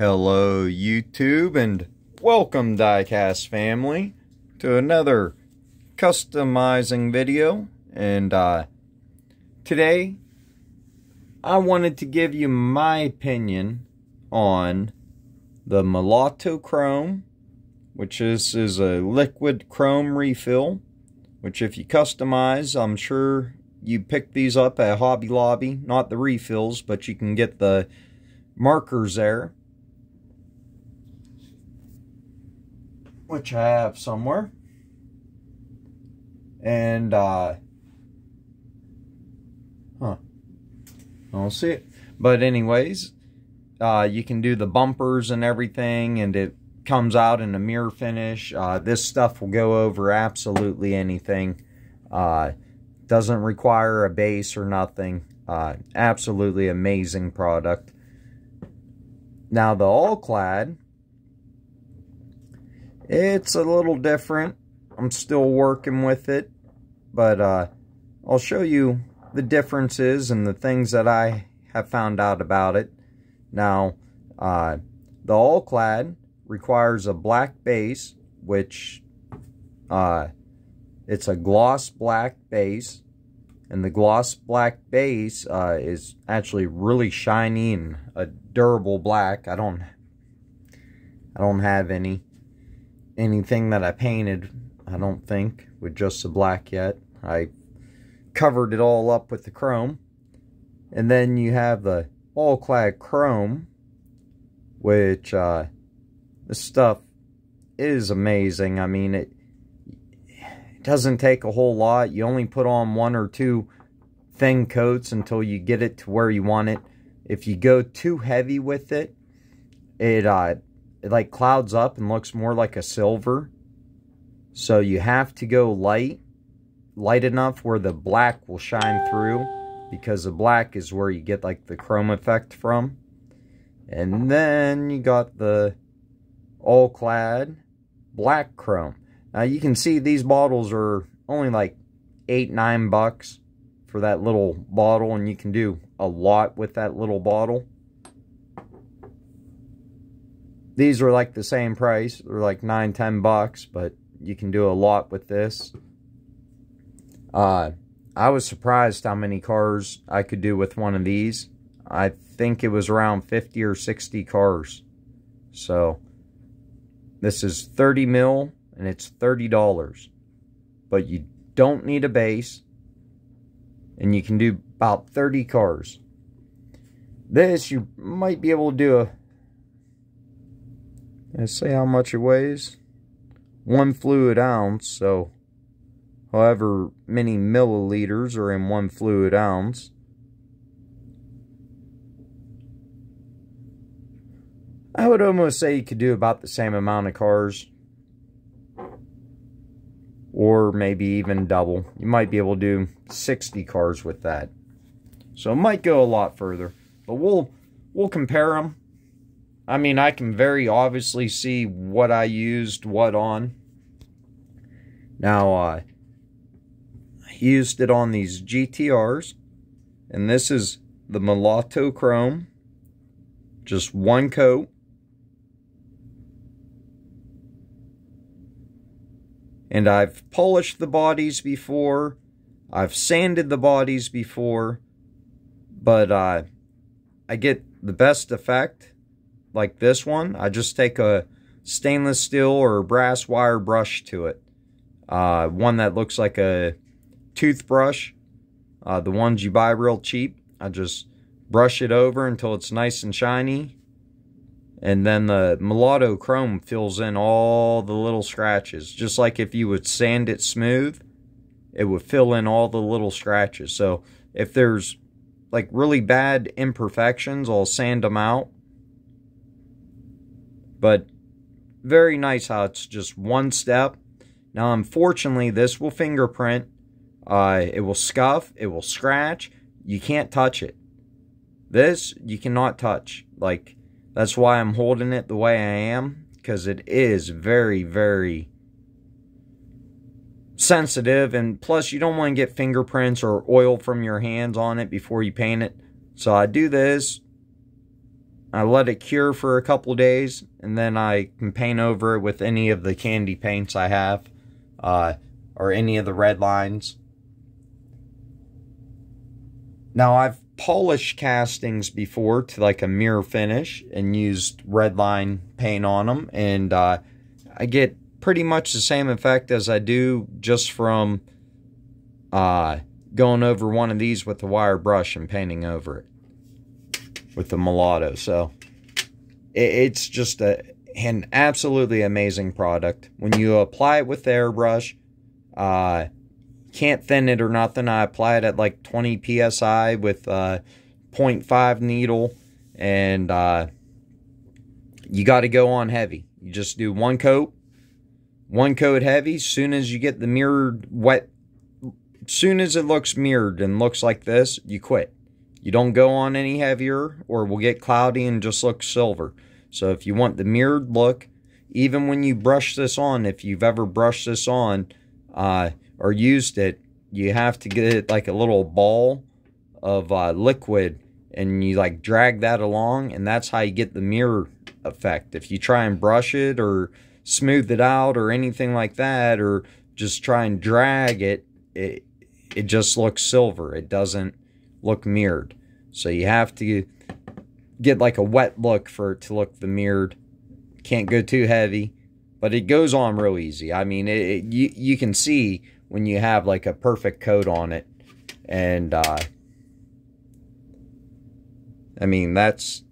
Hello YouTube and welcome Diecast family to another customizing video. And uh, today I wanted to give you my opinion on the Molotow Chrome which is, is a liquid chrome refill which if you customize I'm sure you pick these up at Hobby Lobby. Not the refills but you can get the markers there which I have somewhere. And, uh, huh, I don't see it. But anyways, uh, you can do the bumpers and everything, and it comes out in a mirror finish. Uh, this stuff will go over absolutely anything. Uh, doesn't require a base or nothing. Uh, absolutely amazing product. Now the Alclad it's a little different. I'm still working with it, but uh, I'll show you the differences and the things that I have found out about it. Now, uh, the Alclad requires a black base, which uh, it's a gloss black base. And the gloss black base uh, is actually really shiny and a durable black. I don't, I don't have any anything that I painted, I don't think, with just the black yet. I covered it all up with the chrome. And then you have the Alclad chrome, which uh, this stuff is amazing. I mean, it, it doesn't take a whole lot. You only put on one or two thin coats until you get it to where you want it. If you go too heavy with it, it uh, it like clouds up and looks more like a silver. So you have to go light, light enough where the black will shine through because the black is where you get like the chrome effect from. And then you got the Alclad black chrome. Now you can see these bottles are only like eight, nine bucks for that little bottle and you can do a lot with that little bottle. These are like the same price. They're like nine, ten bucks, but you can do a lot with this. Uh, I was surprised how many cars I could do with one of these. I think it was around 50 or 60 cars. So, this is 30 mil, and it's $30. But you don't need a base, and you can do about 30 cars. This, you might be able to do a Let's see how much it weighs. One fluid ounce, so however many milliliters are in one fluid ounce. I would almost say you could do about the same amount of cars. Or maybe even double. You might be able to do 60 cars with that. So it might go a lot further. But we'll we'll compare them I mean, I can very obviously see what I used what on. Now, uh, I used it on these GTRs. And this is the Molotow Chrome. Just one coat. And I've polished the bodies before. I've sanded the bodies before. But uh, I get the best effect like this one, I just take a stainless steel or brass wire brush to it. Uh, one that looks like a toothbrush. Uh, the ones you buy real cheap. I just brush it over until it's nice and shiny. And then the Molotow chrome fills in all the little scratches. Just like if you would sand it smooth, it would fill in all the little scratches. So if there's like really bad imperfections, I'll sand them out but very nice how it's just one step. Now, unfortunately, this will fingerprint. Uh, it will scuff. It will scratch. You can't touch it. This, you cannot touch. Like, that's why I'm holding it the way I am. Because it is very, very sensitive. And plus, you don't want to get fingerprints or oil from your hands on it before you paint it. So I do this I let it cure for a couple days, and then I can paint over it with any of the candy paints I have, uh, or any of the red lines. Now, I've polished castings before to like a mirror finish and used red line paint on them, and uh, I get pretty much the same effect as I do just from uh, going over one of these with the wire brush and painting over it with the Molotow. So it's just a, an absolutely amazing product. When you apply it with the airbrush, uh, can't thin it or nothing. I apply it at like 20 psi with uh, 0.5 needle, and uh, you got to go on heavy. You just do one coat, one coat heavy. Soon as you get the mirrored wet, soon as it looks mirrored and looks like this, you quit. You don't go on any heavier or it will get cloudy and just look silver. So if you want the mirrored look, even when you brush this on, if you've ever brushed this on uh, or used it, you have to get it like a little ball of uh, liquid and you like drag that along and that's how you get the mirror effect. If you try and brush it or smooth it out or anything like that or just try and drag it, it, it just looks silver. It doesn't look mirrored. So you have to get like a wet look for it to look the mirrored. Can't go too heavy, but it goes on real easy. I mean, it, it, you, you can see when you have like a perfect coat on it. And, uh, I mean, that's,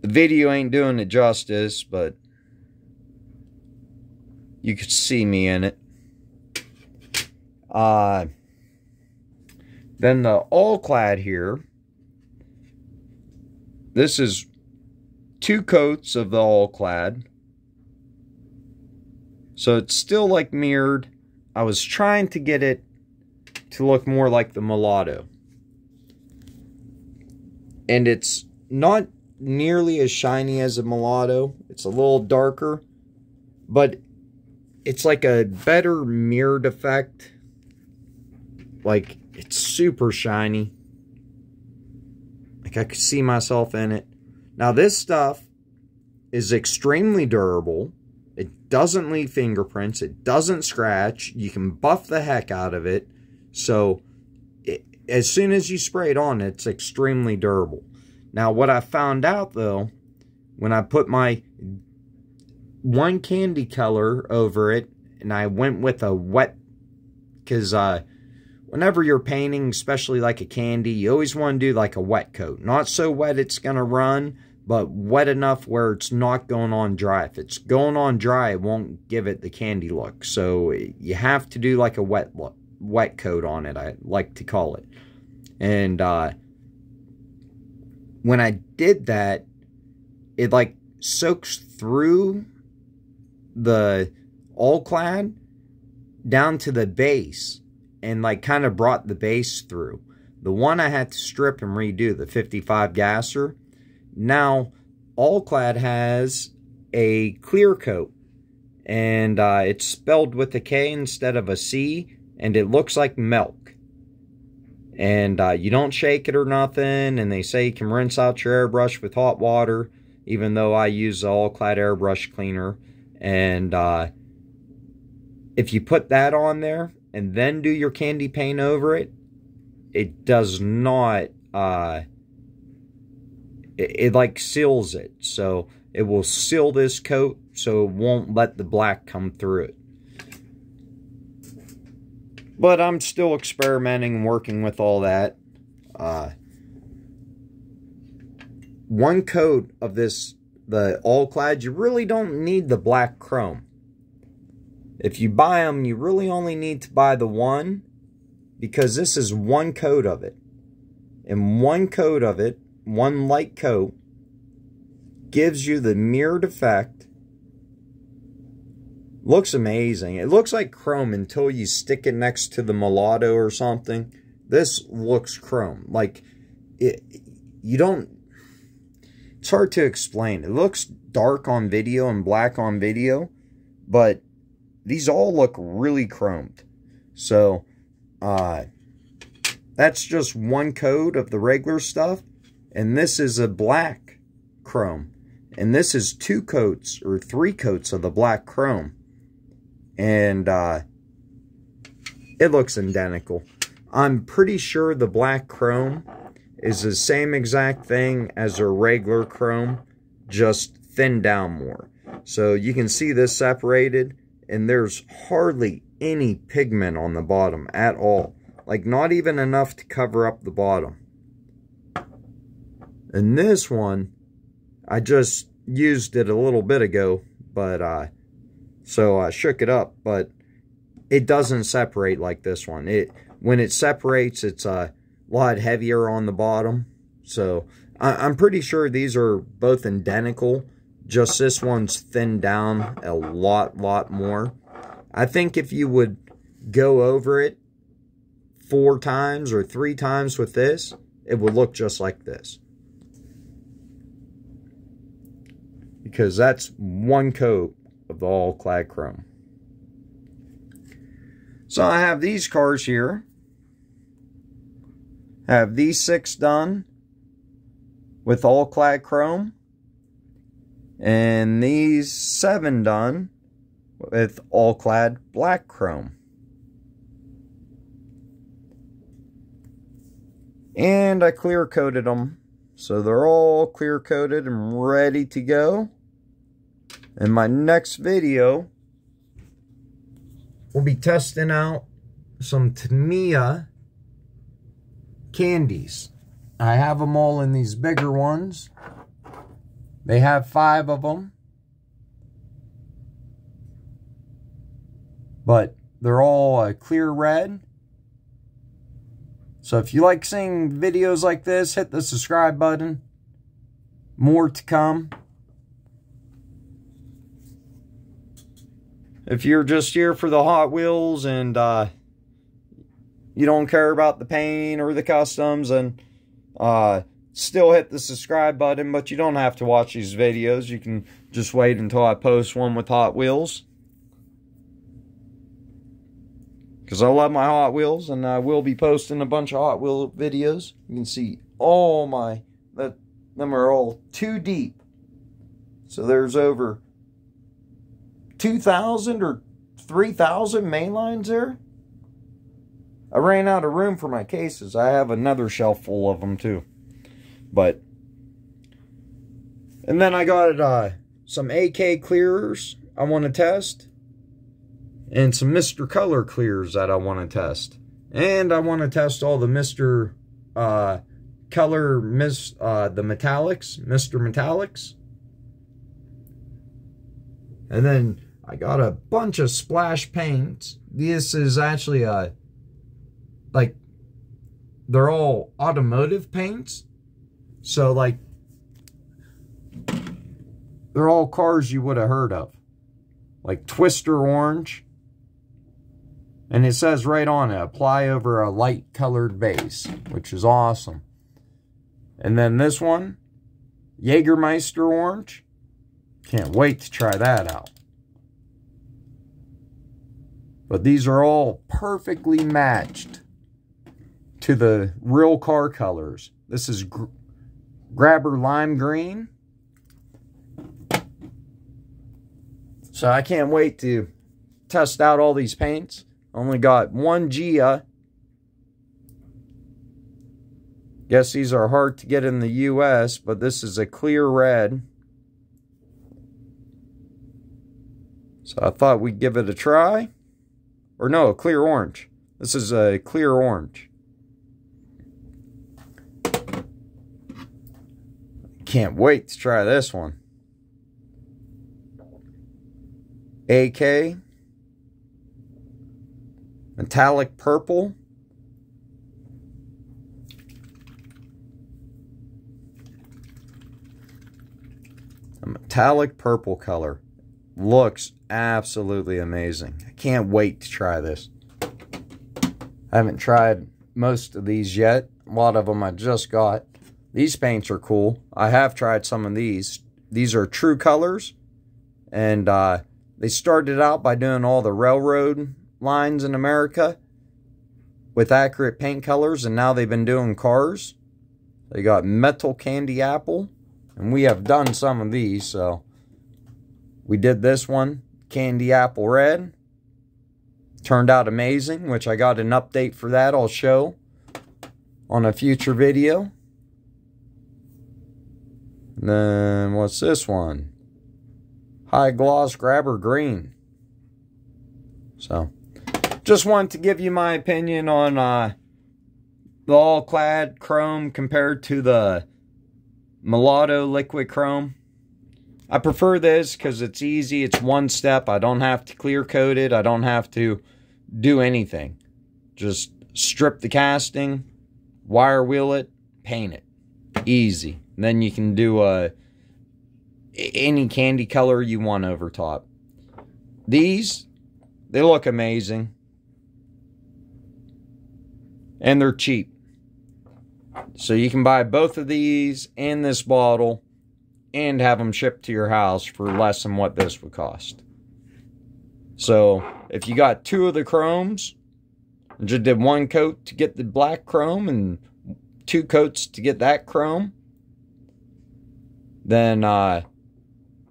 the video ain't doing it justice, but you could see me in it. Uh, then the Alclad here. This is two coats of the Alclad. So it's still like mirrored. I was trying to get it to look more like the Molotow. And it's not nearly as shiny as a Molotow. It's a little darker. But it's like a better mirrored effect. Like it's super shiny. Like I could see myself in it. Now this stuff is extremely durable. It doesn't leave fingerprints. It doesn't scratch. You can buff the heck out of it. So it, as soon as you spray it on, it's extremely durable. Now what I found out though, when I put my one candy color over it, and I went with a wet, because uh, whenever you're painting, especially like a candy, you always want to do like a wet coat. Not so wet it's going to run, but wet enough where it's not going on dry. If it's going on dry, it won't give it the candy look. So you have to do like a wet look, wet coat on it, I like to call it. And uh, when I did that, it like soaks through the Alclad down to the base and like kind of brought the base through. The one I had to strip and redo, the 55 gasser. Now, Alclad has a clear coat. And uh, it's spelled with a K instead of a C. And it looks like milk. And uh, you don't shake it or nothing. And they say you can rinse out your airbrush with hot water. Even though I use the Alclad airbrush cleaner. And uh, if you put that on there, and then do your candy paint over it, it does not, uh, it, it like seals it. So it will seal this coat so it won't let the black come through it. But I'm still experimenting and working with all that. Uh, one coat of this, the Alclad, you really don't need the black chrome. If you buy them, you really only need to buy the one because this is one coat of it. And one coat of it, one light coat, gives you the mirrored effect. Looks amazing. It looks like chrome until you stick it next to the Molotow or something. This looks chrome. Like, it, you don't... It's hard to explain. It looks dark on video and black on video, but these all look really chromed. So, uh, that's just one coat of the regular stuff. And this is a black chrome. And this is two coats or three coats of the black chrome. And uh, it looks identical. I'm pretty sure the black chrome is the same exact thing as a regular chrome, just thinned down more. So you can see this separated, and there's hardly any pigment on the bottom at all. Like, not even enough to cover up the bottom. And this one, I just used it a little bit ago, but, uh, so I shook it up, but it doesn't separate like this one. It When it separates, it's a lot heavier on the bottom. So, I, I'm pretty sure these are both identical, just this one's thinned down a lot, lot more. I think if you would go over it four times or three times with this, it would look just like this. Because that's one coat of Alclad chrome. So I have these cars here. I have these six done with Alclad chrome. And these seven done with Alclad black chrome. And I clear coated them. So they're all clear coated and ready to go. In my next video, we'll be testing out some Tamiya candies. I have them all in these bigger ones. They have five of them. But they're all a clear red. So if you like seeing videos like this, hit the subscribe button. More to come. If you're just here for the Hot Wheels and uh, you don't care about the paint or the customs, and uh, still hit the subscribe button, but you don't have to watch these videos. You can just wait until I post one with Hot Wheels. because I love my Hot Wheels and I will be posting a bunch of Hot Wheel videos. You can see all my, that, them are all too deep. So there's over 2,000 or 3,000 main lines there. I ran out of room for my cases. I have another shelf full of them too. But, and then I got uh, some AK clearers I want to test and some Mr. Color clears that I want to test. And I want to test all the Mr. Uh, Color, Miss uh, the metallics, Mr. Metallics. And then I got a bunch of splash paints. This is actually a, like, they're all automotive paints. So, like, they're all cars you would have heard of. Like Twister Orange. And it says right on it, apply over a light colored base, which is awesome. And then this one, Jägermeister Orange. Can't wait to try that out. But these are all perfectly matched to the real car colors. This is Grabber Lime Green. So I can't wait to test out all these paints. Only got one Gaia. Guess these are hard to get in the U.S., but this is a clear red. So I thought we'd give it a try. Or no, a clear orange. This is a clear orange. Can't wait to try this one. AK metallic purple. A metallic purple color. Looks absolutely amazing. I can't wait to try this. I haven't tried most of these yet. A lot of them I just got. These paints are cool. I have tried some of these. These are true colors. And uh, they started out by doing all the railroad lines in America with accurate paint colors, and now they've been doing cars. They got Metal Candy Apple And we have done some of these, so we did this one, Candy Apple Red. Turned out amazing, which I got an update for that I'll show on a future video. And then what's this one? High Gloss Grabber Green. So, just wanted to give you my opinion on uh, the Alclad chrome compared to the Molotow liquid chrome. I prefer this because it's easy. It's one step. I don't have to clear coat it. I don't have to do anything. Just strip the casting, wire wheel it, paint it. Easy. Then you can do a uh, any candy color you want over top. These, they look amazing. And they're cheap. So you can buy both of these and this bottle and have them shipped to your house for less than what this would cost. So if you got two of the chromes, just did one coat to get the black chrome and two coats to get that chrome, then uh,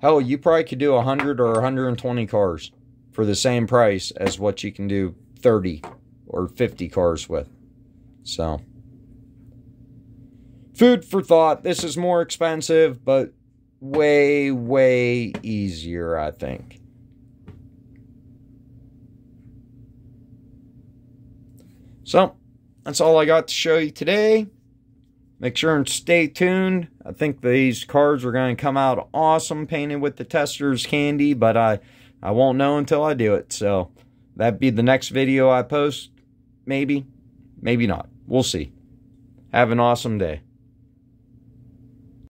hell, you probably could do 100 or 120 cars for the same price as what you can do 30 or 50 cars with. So, food for thought. This is more expensive, but way, way easier, I think. So, that's all I got to show you today. Make sure and stay tuned. I think these cards are going to come out awesome painted with the Testors candy, but I, I won't know until I do it. So, that'd be the next video I post. Maybe, maybe not. We'll see. Have an awesome day.